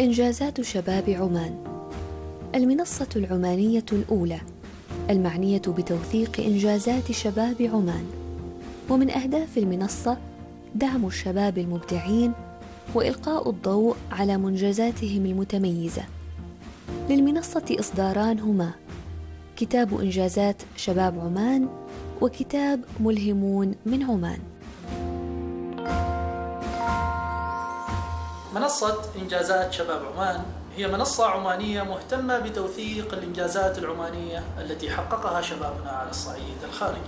إنجازات شباب عمان. المنصة العمانية الأولى. المعنية بتوثيق إنجازات شباب عمان. ومن أهداف المنصة دعم الشباب المبدعين وإلقاء الضوء على منجزاتهم المتميزة. للمنصة إصداران هما كتاب إنجازات شباب عمان وكتاب ملهمون من عمان. منصة إنجازات شباب عمان. هي منصة عمانية مهتمة بتوثيق الإنجازات العمانية التي حققها شبابنا على الصعيد الخارجي.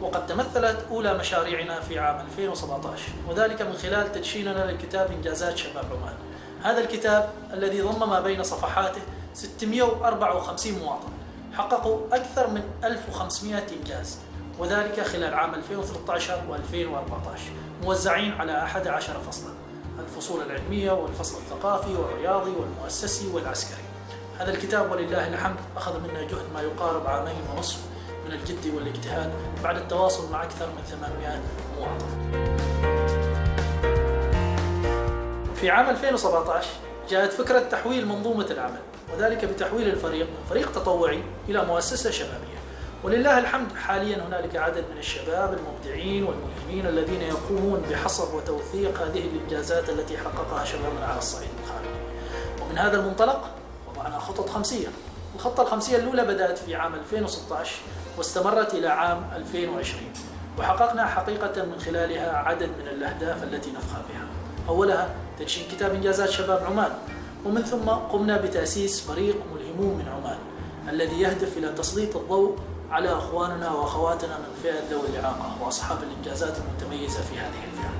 وقد تمثلت أولى مشاريعنا في عام 2017 وذلك من خلال تدشيننا لكتاب إنجازات شباب عمان. هذا الكتاب الذي ضم ما بين صفحاته 654 مواطن. حققوا أكثر من 1500 إنجاز وذلك خلال عام 2013 و2014 موزعين على 11 فصلا. الفصول العلمية والفصل الثقافي والرياضي والمؤسسي والعسكري. هذا الكتاب ولله الحمد أخذ منا جهد ما يقارب عامين ونصف من الجد والاجتهاد بعد التواصل مع أكثر من 800 مواطن. في عام 2017 جاءت فكرة تحويل منظومة العمل وذلك بتحويل الفريق من فريق تطوعي إلى مؤسسة شبابية. ولله الحمد. حاليا هنالك عدد من الشباب المبدعين والملهمين الذين يقومون بحصر وتوثيق هذه الإنجازات التي حققها شبابنا على الصعيد الخارجي ومن هذا المنطلق وضعنا خطط خمسية. الخطة الخمسية الأولى بدأت في عام 2016 واستمرت إلى عام 2020 وحققنا حقيقة من خلالها عدد من الأهداف التي نفخر بها. أولها تدشين كتاب إنجازات شباب عمان. ومن ثم قمنا بتأسيس فريق ملهمون من عمان الذي يهدف إلى تسليط الضوء على أخواننا وأخواتنا من فئة ذوي الإعاقة وأصحاب الإنجازات المتميزة في هذه الفئة.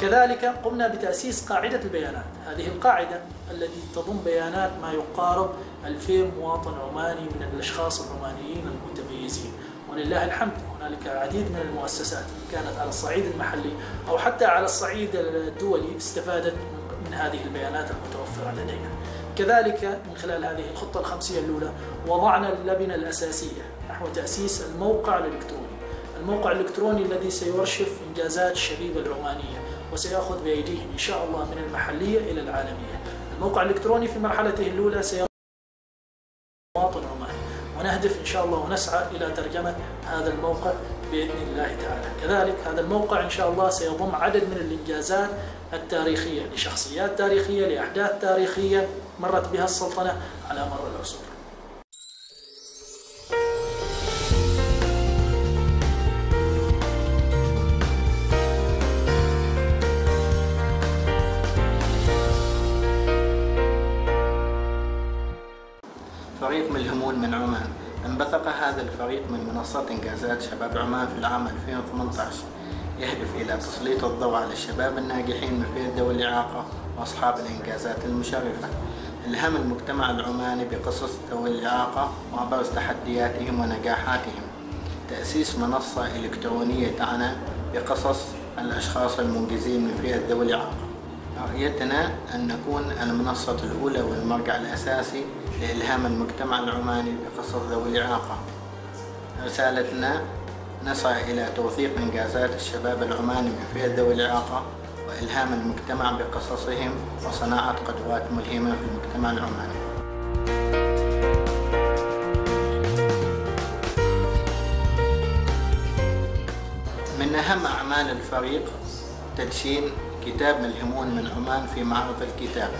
كذلك قمنا بتأسيس قاعدة البيانات. هذه القاعدة التي تضم بيانات ما يقارب 2000 مواطن عماني من الأشخاص العمانيين المتميزين. ولله الحمد هنالك العديد من المؤسسات كانت على الصعيد المحلي أو حتى على الصعيد الدولي استفادت من هذه البيانات المتوفرة لدينا. كذلك من خلال هذه الخطة الخمسية الأولى وضعنا اللبنة الأساسية نحو تأسيس الموقع الإلكتروني. الموقع الإلكتروني الذي سيرشف إنجازات الشبيبة العمانية وسيأخذ بأيديهم إن شاء الله من المحلية إلى العالمية. الموقع الإلكتروني في مرحلته الأولى سيضع مواطن عماني. ونهدف إن شاء الله ونسعى إلى ترجمة هذا الموقع بإذن الله تعالى. كذلك هذا الموقع إن شاء الله سيضم عدد من الإنجازات التاريخية لشخصيات تاريخية لأحداث تاريخية مرت بها السلطنة على مر العصور. فريق ملهمون من عمان. أنبثق هذا الفريق من منصة إنجازات شباب عمان في العام 2018 يهدف إلى تسليط الضوء على الشباب الناجحين من فئة ذوي الإعاقة وأصحاب الإنجازات المشرفة. إلهام المجتمع العماني بقصص ذوي الإعاقة وأبرز تحدياتهم ونجاحاتهم. تأسيس منصة إلكترونية تعنى بقصص الأشخاص المنجزين من فئة ذوي الإعاقة. رؤيتنا أن نكون المنصة الأولى والمرجع الأساسي لإلهام المجتمع العماني بقصص ذوي الإعاقة. رسالتنا نسعى إلى توثيق إنجازات الشباب العماني من فئة ذوي الإعاقة وإلهام المجتمع بقصصهم وصناعة قدوات ملهمة في المجتمع العماني. من أهم أعمال الفريق تدشين كتاب ملهمون من عمان في معرض الكتاب.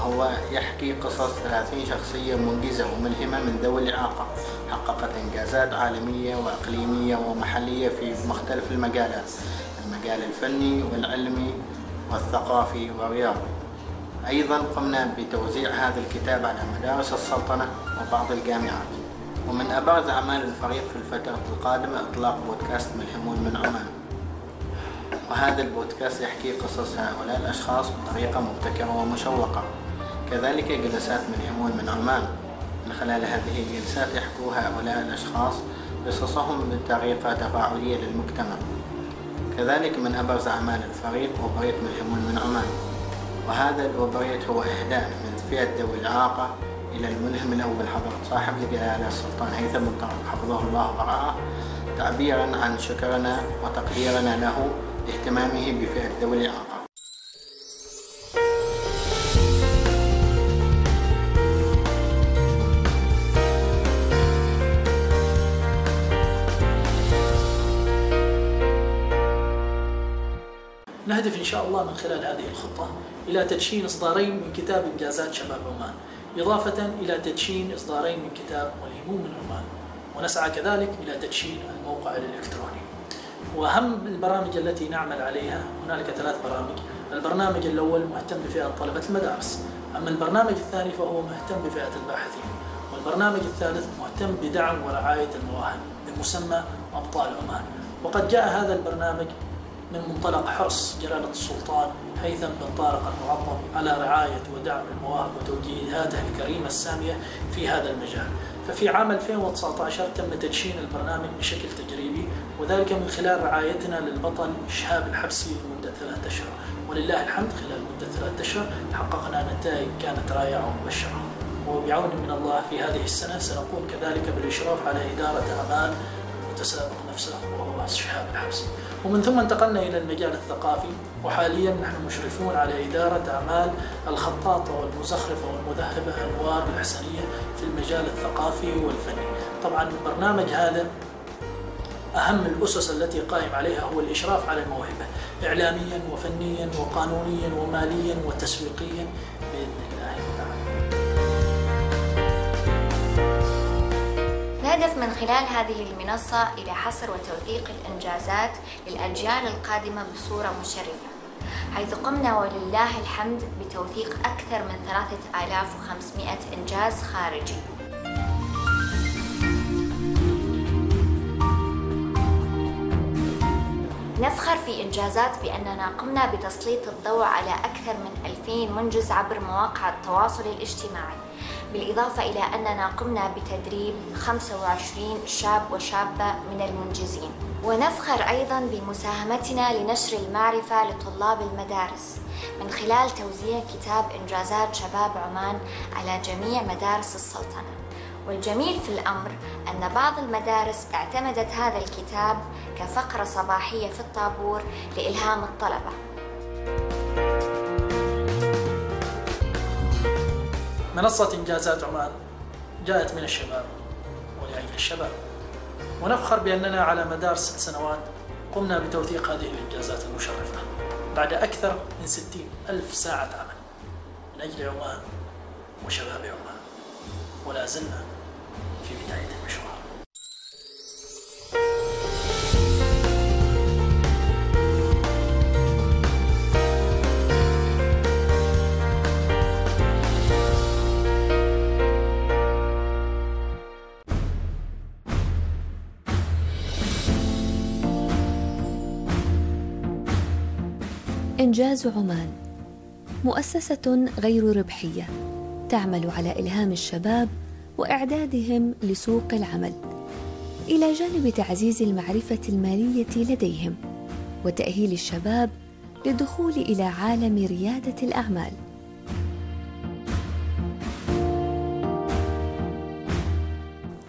وهو يحكي قصص 30 شخصية منجزة وملهمة من ذوي الإعاقة. حققت إنجازات عالمية وإقليمية ومحلية في مختلف المجالات المجال الفني والعلمي والثقافي والرياضي. أيضا قمنا بتوزيع هذا الكتاب على مدارس السلطنة وبعض الجامعات. ومن أبرز أعمال الفريق في الفترة القادمة إطلاق بودكاست ملهمون من عمان. وهذا البودكاست يحكي قصص هؤلاء الأشخاص بطريقة مبتكرة ومشوقة. كذلك جلسات ملهمون من عمان من خلال هذه الجلسات يحكوا هؤلاء الأشخاص قصصهم بطريقة تفاعلية للمجتمع. كذلك من أبرز أعمال الفريق وبريت ملهمون من عمان وهذا الوبريت هو إهداء من فئة ذوي الإعاقة إلى الملهم الأول حضرة صاحب الجلالة السلطان هيثم بن طارق حفظه الله ورعاه. تعبيرا عن شكرنا وتقديرنا له لاهتمامه بفئة ذوي الإعاقة. نهدف إن شاء الله من خلال هذه الخطة إلى تدشين إصدارين من كتاب إنجازات شباب عمان إضافة إلى تدشين إصدارين من كتاب والهموم من عمان ونسعى كذلك إلى تدشين الموقع الإلكتروني. وأهم البرامج التي نعمل عليها هنالك ثلاث برامج البرنامج الأول مهتم بفئة طلبة المدارس أما البرنامج الثاني فهو مهتم بفئة الباحثين والبرنامج الثالث مهتم بدعم ورعاية المواهب بمسمى أبطال عمان. وقد جاء هذا البرنامج من منطلق حرص جلالة السلطان هيثم بن طارق المعظم على رعاية ودعم المواهب وتوجيهاته الكريمة السامية في هذا المجال. ففي عام 2019 تم تدشين البرنامج بشكل تجريبي وذلك من خلال رعايتنا للبطل شهاب الحبسي لمدة ثلاثة أشهر. ولله الحمد خلال مدة ثلاثة أشهر حققنا نتائج كانت رائعة ومبشرة. وبعون من الله في هذه السنة سنقوم كذلك بالإشراف على إدارة أعمال المتسابق نفسه وهو شهاب الحبسي ومن ثم انتقلنا إلى المجال الثقافي وحاليا نحن مشرفون على إدارة أعمال الخطاطة والمزخرفة والمذهبة أنوار الحسنية في المجال الثقافي والفني. طبعا البرنامج هذا أهم الأسس التي قائم عليها هو الإشراف على الموهبة إعلاميا وفنيا وقانونيا وماليا وتسويقيا. نهدف من خلال هذه المنصة إلى حصر وتوثيق الإنجازات للأجيال القادمة بصورة مشرفة حيث قمنا ولله الحمد بتوثيق أكثر من 3500 إنجاز خارجي. نفخر في إنجازات بأننا قمنا بتسليط الضوء على أكثر من 2000 منجز عبر مواقع التواصل الاجتماعي بالإضافة إلى أننا قمنا بتدريب 25 شاب وشابة من المنجزين. ونفخر أيضا بمساهمتنا لنشر المعرفة لطلاب المدارس من خلال توزيع كتاب إنجازات شباب عمان على جميع مدارس السلطنة. والجميل في الأمر أن بعض المدارس اعتمدت هذا الكتاب كفقرة صباحية في الطابور لإلهام الطلبة. منصة إنجازات عمان جاءت من الشباب ولأجل الشباب. ونفخر بأننا على مدار ست سنوات قمنا بتوثيق هذه الإنجازات المشرفة بعد أكثر من ستين ألف ساعة عمل من أجل عمان وشباب عمان. ولا زلنا في بداية المشوار إنجاز عمان. مؤسسة غير ربحية تعمل على إلهام الشباب وإعدادهم لسوق العمل. إلى جانب تعزيز المعرفة المالية لديهم وتأهيل الشباب للدخول إلى عالم ريادة الأعمال.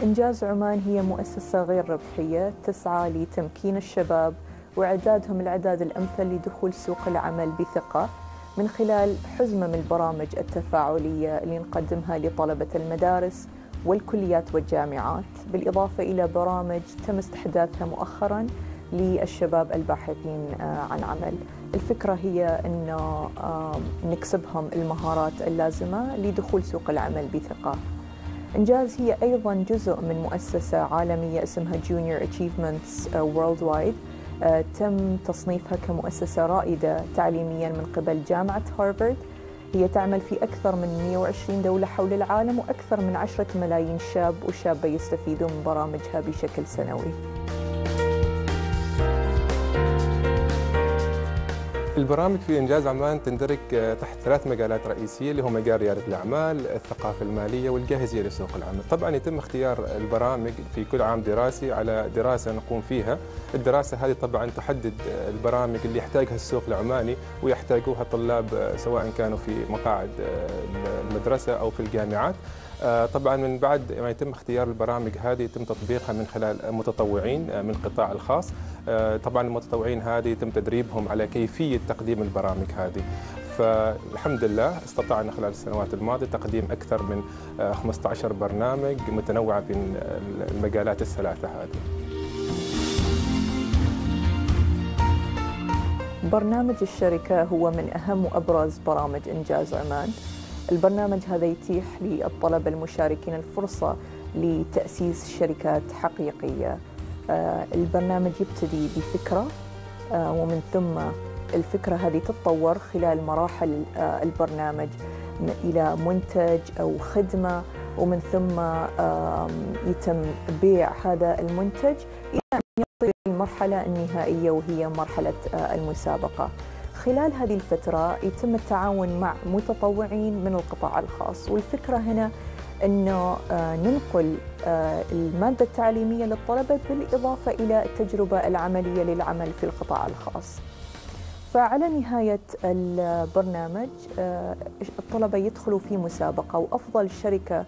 إنجاز عمان هي مؤسسة غير ربحية تسعى لتمكين الشباب وإعدادهم الإعداد الأمثل لدخول سوق العمل بثقة من خلال حزمة من البرامج التفاعلية اللي نقدمها لطلبة المدارس والكليات والجامعات بالإضافة إلى برامج تم استحداثها مؤخرا للشباب الباحثين عن عمل. الفكرة هي أنه نكسبهم المهارات اللازمة لدخول سوق العمل بثقة. إنجاز هي أيضا جزء من مؤسسة عالمية اسمها Junior Achievements Worldwide. تم تصنيفها كمؤسسة رائدة تعليميا من قبل جامعة هارفارد. هي تعمل في أكثر من 120 دولة حول العالم وأكثر من 10 ملايين شاب وشابة يستفيدون من برامجها بشكل سنوي. البرامج في إنجاز عمان تندرج تحت ثلاث مجالات رئيسية اللي هو مجال ريادة الأعمال، الثقافة المالية والجاهزية لسوق العمل. طبعا يتم اختيار البرامج في كل عام دراسي على دراسة نقوم فيها. الدراسة هذه طبعا تحدد البرامج اللي يحتاجها السوق العماني ويحتاجوها الطلاب سواء كانوا في مقاعد المدرسة أو في الجامعات. طبعا من بعد ما يتم اختيار البرامج هذه يتم تطبيقها من خلال متطوعين من القطاع الخاص. طبعا المتطوعين هذه يتم تدريبهم على كيفية تقديم البرامج هذه. فالحمد لله استطعنا خلال السنوات الماضية تقديم أكثر من 15 برنامج متنوعة في المجالات الثلاثة هذه. برنامج الشركة هو من أهم وأبرز برامج إنجاز عمان. البرنامج هذا يتيح للطلبة المشاركين الفرصة لتأسيس شركات حقيقية. آه، البرنامج يبتدي بفكرة آه، ومن ثم الفكرة هذه تتطور خلال مراحل آه، البرنامج إلى منتج أو خدمة ومن ثم يتم بيع هذا المنتج إلى أن يصل المرحلة النهائية وهي مرحلة المسابقة. خلال هذه الفترة يتم التعاون مع متطوعين من القطاع الخاص والفكرة هنا أنه آه، ننقل آه، المادة التعليمية للطلبة بالإضافة إلى التجربة العملية للعمل في القطاع الخاص. فعلى نهاية البرنامج آه، الطلبة يدخلوا في مسابقة وأفضل شركة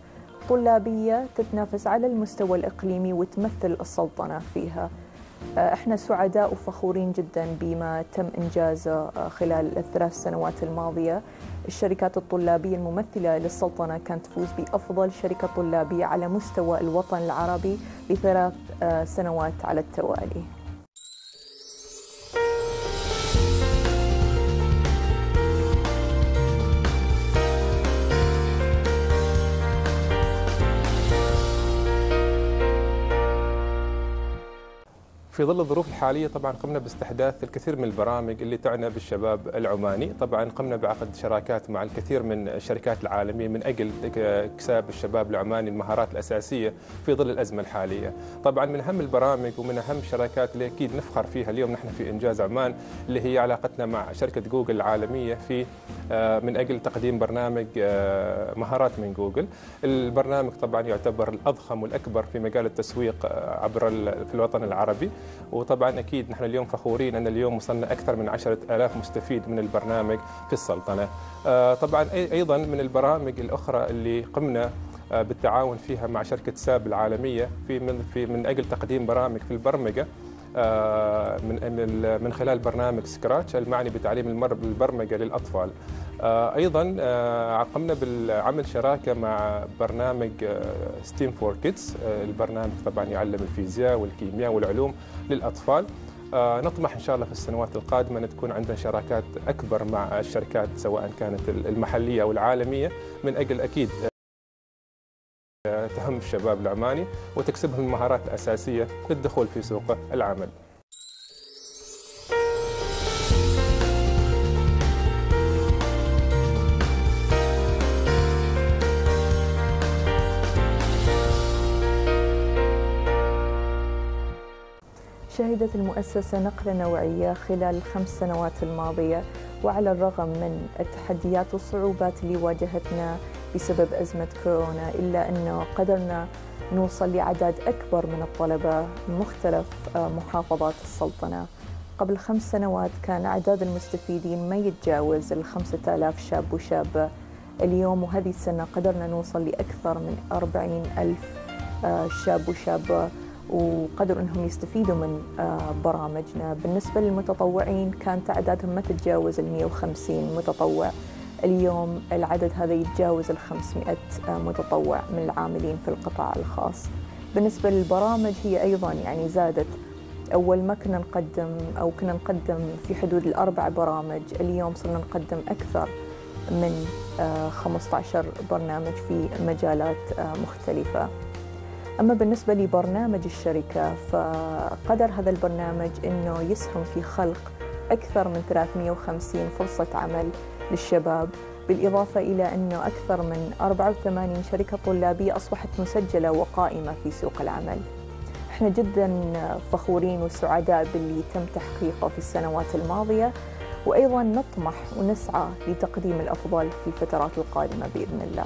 طلابية تتنافس على المستوى الإقليمي وتمثل السلطنة فيها. إحنا سعداء وفخورين جدا بما تم انجازه آه، خلال الثلاث سنوات الماضية. الشركات الطلابية الممثلة للسلطنة كانت تفوز بأفضل شركة طلابية على مستوى الوطن العربي لثلاث آه، سنوات على التوالي. في ظل الظروف الحالية طبعا قمنا باستحداث الكثير من البرامج اللي تعنى بالشباب العماني، طبعا قمنا بعقد شراكات مع الكثير من الشركات العالمية من أجل اكساب الشباب العماني المهارات الأساسية في ظل الأزمة الحالية. طبعا من أهم البرامج ومن أهم الشراكات اللي أكيد نفخر فيها اليوم نحن في إنجاز عمان اللي هي علاقتنا مع شركة جوجل العالمية في آه، من أجل تقديم برنامج آه، مهارات من جوجل. البرنامج طبعا يعتبر الأضخم والأكبر في مجال التسويق آه، عبر في الوطن العربي. وطبعا أكيد نحن اليوم فخورين أن اليوم وصلنا أكثر من عشرة ألاف مستفيد من البرنامج في السلطنة آه، طبعا أيضا من البرامج الأخرى اللي قمنا آه، بالتعاون فيها مع شركة ساب العالمية في من في من أجل تقديم برامج في البرمجة آه، من من خلال برنامج سكراتش المعني بتعليم البرمجة للأطفال. آه، أيضا آه، قمنا بالعمل شراكة مع برنامج STEM for Kids، البرنامج طبعا يعلم الفيزياء والكيمياء والعلوم للأطفال. نطمح إن شاء الله في السنوات القادمة أن تكون عندنا شراكات أكبر مع الشركات سواء كانت المحلية أو العالمية. من أجل أكيد تلهم الشباب العماني وتكسبهم المهارات الأساسية للدخول في سوق العمل. شهدت المؤسسة نقلة نوعية خلال الخمس سنوات الماضية وعلى الرغم من التحديات والصعوبات اللي واجهتنا بسبب أزمة كورونا إلا أنه قدرنا نوصل لعدد أكبر من الطلبة مختلف آه، محافظات السلطنة. قبل خمس سنوات كان أعداد المستفيدين ما يتجاوز الخمسة آلاف شاب وشابة. اليوم وهذه السنة قدرنا نوصل لأكثر من أربعين ألف آه، شاب وشابة. وقدروا أنهم يستفيدوا من آه، برامجنا. بالنسبة للمتطوعين كانت أعدادهم ما تتجاوز ال 150 متطوع. اليوم العدد هذا يتجاوز ال 500 متطوع من العاملين في القطاع الخاص. بالنسبة للبرامج هي أيضا يعني زادت. أول ما كنا نقدم أو كنا نقدم في حدود الأربع برامج اليوم صرنا نقدم أكثر من 15 آه، برنامج في مجالات آه، مختلفة. أما بالنسبة لبرنامج الشركة فقدر هذا البرنامج أنه يسهم في خلق أكثر من 350 فرصة عمل للشباب بالإضافة إلى أنه أكثر من 84 شركة طلابية أصبحت مسجلة وقائمة في سوق العمل. إحنا جدا فخورين وسعداء باللي تم تحقيقه في السنوات الماضية وأيضا نطمح ونسعى لتقديم الأفضل في الفترات القادمة بإذن الله.